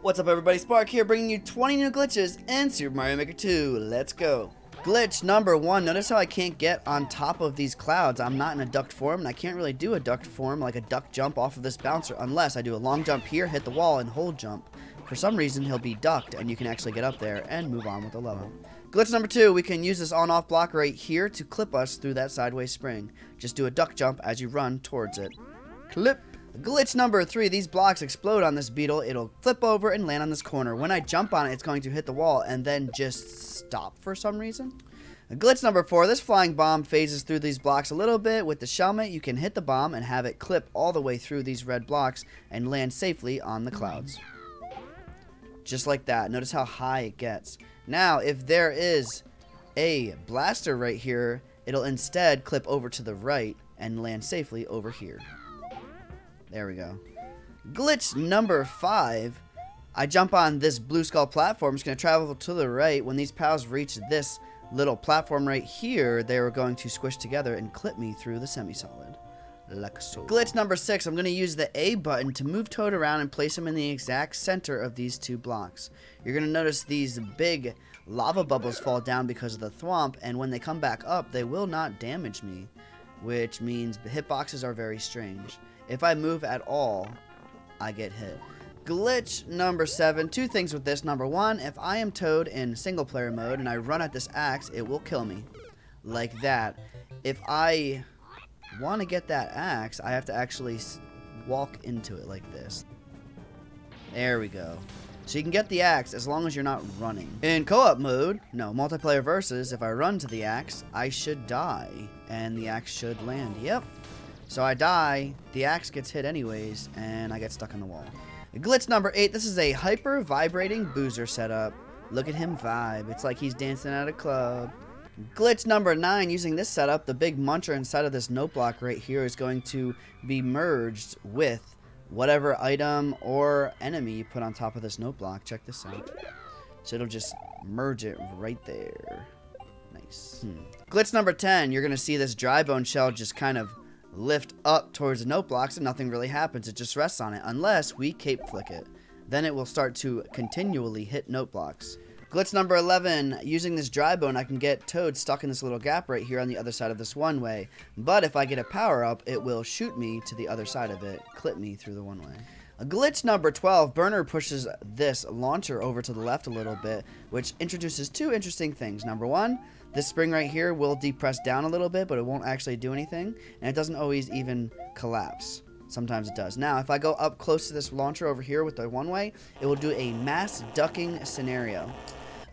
What's up everybody, Spark here bringing you 20 new glitches in Super Mario Maker 2. Let's go. Glitch number one, notice how I can't get on top of these clouds. I'm not in a ducked form and I can't really do a ducked form like a duck jump off of this bouncer unless I do a long jump here, hit the wall, and hold jump. For some reason, he'll be ducked and you can actually get up there and move on with the level. Glitch number two, we can use this on-off block right here to clip us through that sideways spring. Just do a duck jump as you run towards it. Clip. Glitch number three, these blocks explode on this beetle. It'll flip over and land on this corner. When I jump on it, it's going to hit the wall and then just stop for some reason. Glitch number four, this flying bomb phases through these blocks a little bit. With the Shelmet, you can hit the bomb and have it clip all the way through these red blocks and land safely on the clouds. Just like that. Notice how high it gets. Now, if there is a blaster right here, it'll instead clip over to the right and land safely over here. There we go. Glitch number five. I jump on this blue skull platform. It's going to travel to the right. When these POWs reach this little platform right here, they are going to squish together and clip me through the semi-solid. Like so. Glitch number six. I'm going to use the A button to move Toad around and place him in the exact center of these two blocks. You're going to notice these big lava bubbles fall down because of the thwomp, and when they come back up, they will not damage me, which means the hitboxes are very strange. If I move at all, I get hit. Glitch number seven. Two things with this. Number one, if I am Toad in single player mode and I run at this axe, it will kill me. Like that. If I want to get that axe, I have to actually walk into it like this. There we go. So you can get the axe as long as you're not running. In co-op mode, no, multiplayer versus, if I run to the axe, I should die. And the axe should land. Yep, so I die, the axe gets hit anyways, and I get stuck on the wall. Glitch number 8, this is a hyper vibrating boozer setup. Look at him vibe, it's like he's dancing at a club. Glitch number 9, using this setup, the big muncher inside of this note block right here is going to be merged with whatever item or enemy you put on top of this note block. Check this out. So it'll just merge it right there. Nice. Hmm. Glitch number 10, you're going to see this dry bone shell just kind of lift up towards the note blocks and nothing really happens. It just rests on it unless we cape flick it. Then it will start to continually hit note blocks. Glitch number 11, using this dry bone, I can get Toad stuck in this little gap right here on the other side of this one way. But if I get a power up, it will shoot me to the other side of it, clip me through the one way. Glitch number 12, Burner pushes this launcher over to the left a little bit, which introduces two interesting things. Number one, this spring right here will depress down a little bit, but it won't actually do anything, and it doesn't always even collapse. Sometimes it does. Now, if I go up close to this launcher over here with the one-way, it will do a mass ducking scenario.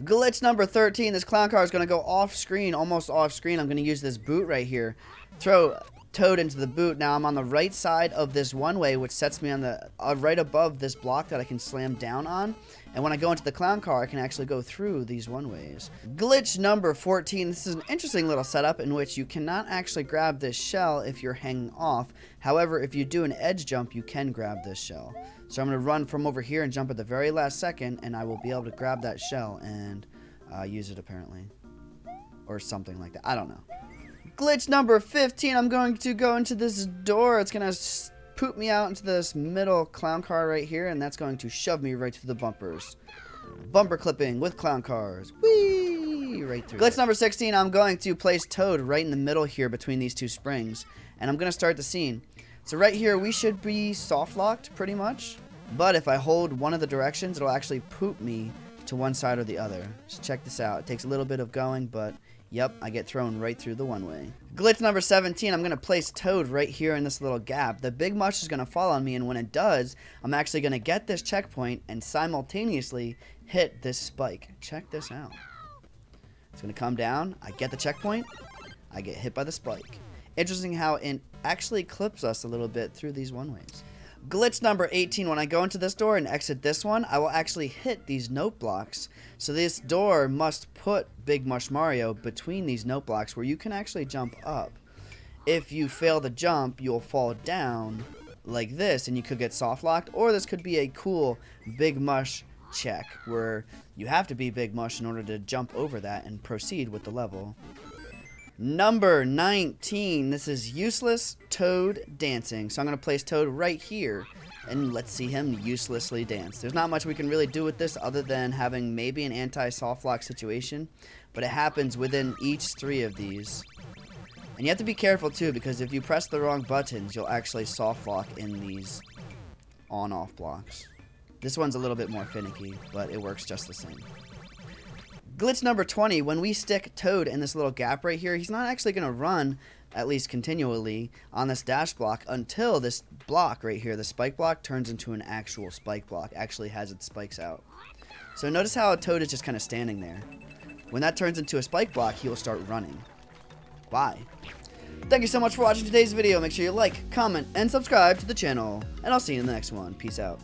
Glitch number 13, this clown car is going to go off-screen, almost off-screen. I'm going to use this boot right here. Throw Toad into the boot. Now I'm on the right side of this one-way, which sets me on the uh, right above this block that I can slam down on. And when I go into the clown car, I can actually go through these one-ways. Glitch number 14. This is an interesting little setup in which you cannot actually grab this shell if you're hanging off. However, if you do an edge jump, you can grab this shell. So I'm going to run from over here and jump at the very last second, and I will be able to grab that shell and uh, use it apparently. Or something like that. I don't know. Glitch number 15, I'm going to go into this door. It's going to poop me out into this middle clown car right here, and that's going to shove me right through the bumpers. Bumper clipping with clown cars. Whee! Right through Glitch it. number 16, I'm going to place Toad right in the middle here between these two springs, and I'm going to start the scene. So right here, we should be soft locked pretty much, but if I hold one of the directions, it'll actually poop me to one side or the other. So check this out. It takes a little bit of going, but Yep, I get thrown right through the one-way. Glitch number 17, I'm going to place Toad right here in this little gap. The big mush is going to fall on me, and when it does, I'm actually going to get this checkpoint and simultaneously hit this spike. Check this out. It's going to come down, I get the checkpoint, I get hit by the spike. Interesting how it actually clips us a little bit through these one-ways. Glitch number 18, when I go into this door and exit this one, I will actually hit these note blocks. So this door must put Big Mush Mario between these note blocks where you can actually jump up. If you fail the jump, you'll fall down like this and you could get soft locked. Or this could be a cool Big Mush check where you have to be Big Mush in order to jump over that and proceed with the level. Number 19. This is Useless Toad Dancing. So I'm going to place Toad right here. and let's see him uselessly dance. There's not much we can really do with this other than having maybe an anti-soft lock situation, but it happens within each three of these. And you have to be careful too because if you press the wrong buttons, you'll actually soft lock in these on-off blocks. This one's a little bit more finicky, but it works just the same. Glitch number 20, when we stick Toad in this little gap right here, he's not actually going to run, at least continually, on this dash block until this block right here, the spike block, turns into an actual spike block, actually has its spikes out. So notice how Toad is just kind of standing there. When that turns into a spike block, he will start running. Bye. Thank you so much for watching today's video. Make sure you like, comment, and subscribe to the channel. And I'll see you in the next one. Peace out.